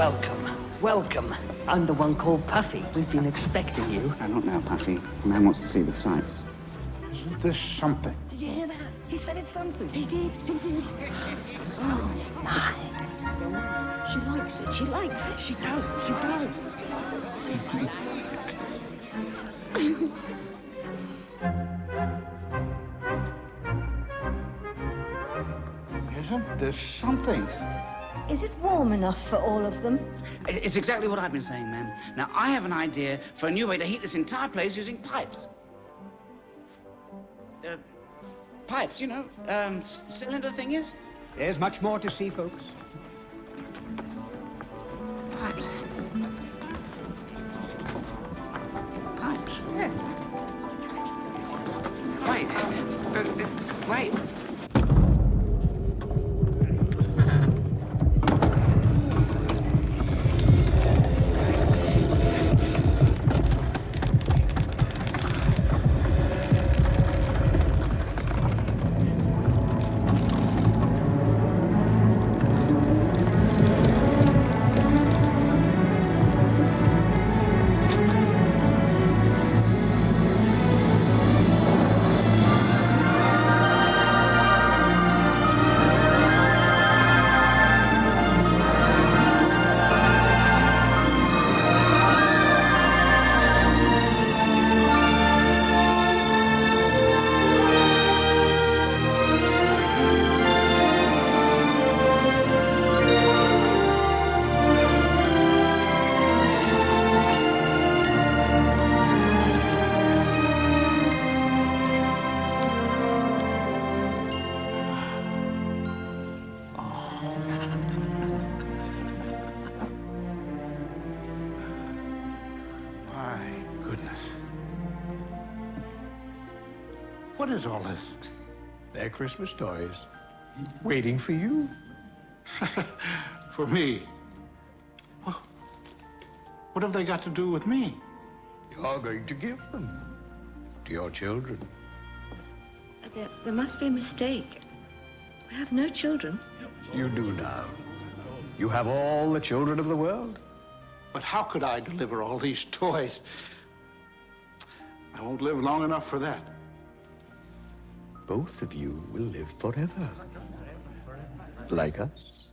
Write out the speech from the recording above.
I'm the one called Puffy. We've been expecting you. No, not now, Puffy. The man wants to see the sights. Isn't this something? Did you hear that? He said it's something. He did. He did. Oh, my. She likes it. She likes it. She does. She does. Isn't this something? Is it warm enough for all of them? It's exactly what I've been saying, ma'am. Now, I have an idea for a new way to heat this entire place using pipes. Uh, pipes, you know, um, s- cylinder thing is? There's much more to see, folks. Pipes. Pipes. Yeah. Wait. Uh, uh, wait. What is all this? They're Christmas toys. Waiting for you. For me? Well, What have they got to do with me? You're going to give them to your children. There, there must be a mistake. We have no children. You do now. You have all the children of the world. But how could I deliver all these toys? I won't live long enough for that. Both of you will live forever. Like us.